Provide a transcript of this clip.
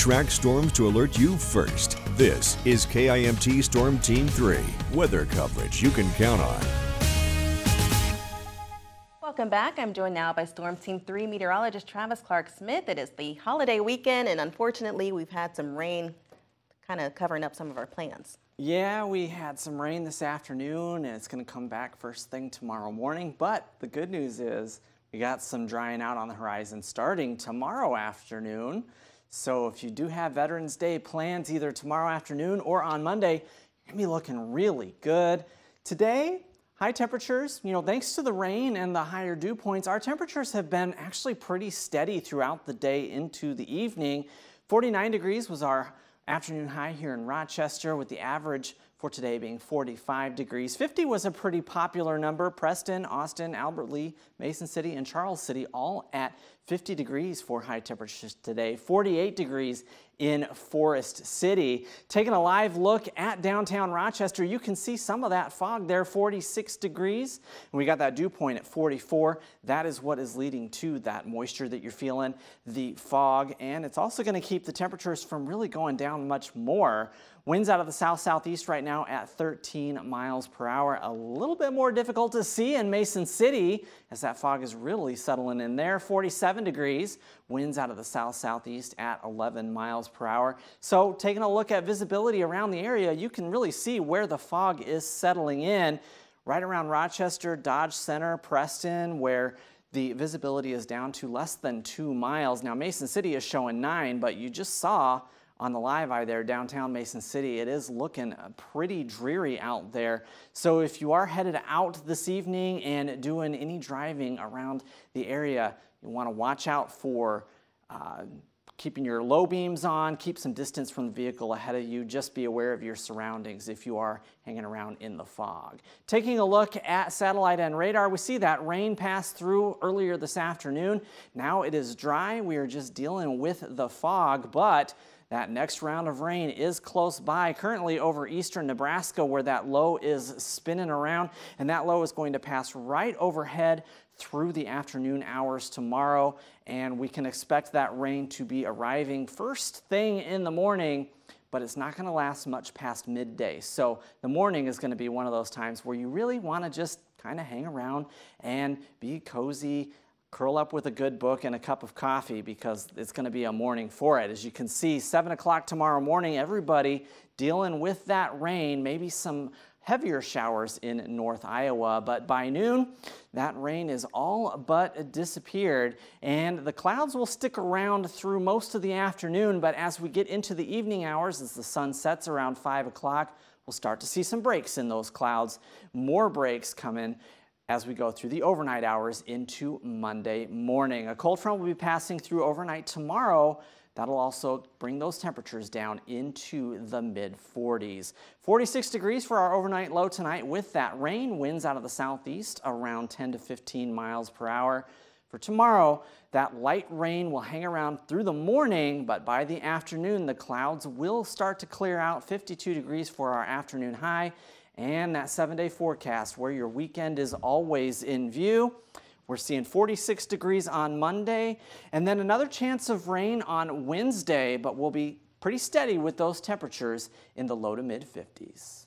track storms to alert you first. This is KIMT Storm Team 3, weather coverage you can count on. Welcome back. I'm joined now by Storm Team 3 meteorologist Travis Clark Smith. It is the holiday weekend, and unfortunately, we've had some rain kind of covering up some of our plans. Yeah, we had some rain this afternoon, and it's going to come back first thing tomorrow morning. But the good news is we got some drying out on the horizon starting tomorrow afternoon. So if you do have Veterans Day plans either tomorrow afternoon or on Monday, you're to be looking really good. Today, high temperatures, you know, thanks to the rain and the higher dew points, our temperatures have been actually pretty steady throughout the day into the evening. 49 degrees was our afternoon high here in Rochester with the average for today being 45 degrees. 50 was a pretty popular number. Preston, Austin, Albert Lea, Mason City, and Charles City all at 50 degrees for high temperatures today. 48 degrees in Forest City. Taking a live look at downtown Rochester, you can see some of that fog there, 46 degrees. And we got that dew point at 44. That is what is leading to that moisture that you're feeling, the fog. And it's also going to keep the temperatures from really going down much more. Winds out of the south-southeast right now at 13 miles per hour. A little bit more difficult to see in Mason City as that fog is really settling in there. 47 degrees. Winds out of the south-southeast at 11 miles per hour. So taking a look at visibility around the area, you can really see where the fog is settling in. Right around Rochester, Dodge Center, Preston, where the visibility is down to less than two miles. Now Mason City is showing nine, but you just saw on the live eye there downtown Mason City. It is looking pretty dreary out there. So if you are headed out this evening and doing any driving around the area, you want to watch out for uh, keeping your low beams on, keep some distance from the vehicle ahead of you. Just be aware of your surroundings if you are hanging around in the fog. Taking a look at satellite and radar, we see that rain passed through earlier this afternoon. Now it is dry. We are just dealing with the fog, but that next round of rain is close by, currently over eastern Nebraska where that low is spinning around, and that low is going to pass right overhead through the afternoon hours tomorrow, and we can expect that rain to be arriving first thing in the morning but it's not going to last much past midday. So the morning is going to be one of those times where you really want to just kind of hang around and be cozy, curl up with a good book and a cup of coffee because it's going to be a morning for it. As you can see, 7 o'clock tomorrow morning, everybody dealing with that rain, maybe some heavier showers in North Iowa, but by noon, that rain is all but disappeared, and the clouds will stick around through most of the afternoon, but as we get into the evening hours, as the sun sets around 5 o'clock, we'll start to see some breaks in those clouds. More breaks coming as we go through the overnight hours into Monday morning. A cold front will be passing through overnight tomorrow. That'll also bring those temperatures down into the mid 40s. 46 degrees for our overnight low tonight with that rain. Winds out of the southeast around 10 to 15 miles per hour. For tomorrow, that light rain will hang around through the morning, but by the afternoon, the clouds will start to clear out. 52 degrees for our afternoon high and that seven day forecast where your weekend is always in view. We're seeing 46 degrees on Monday and then another chance of rain on Wednesday, but we'll be pretty steady with those temperatures in the low to mid 50s.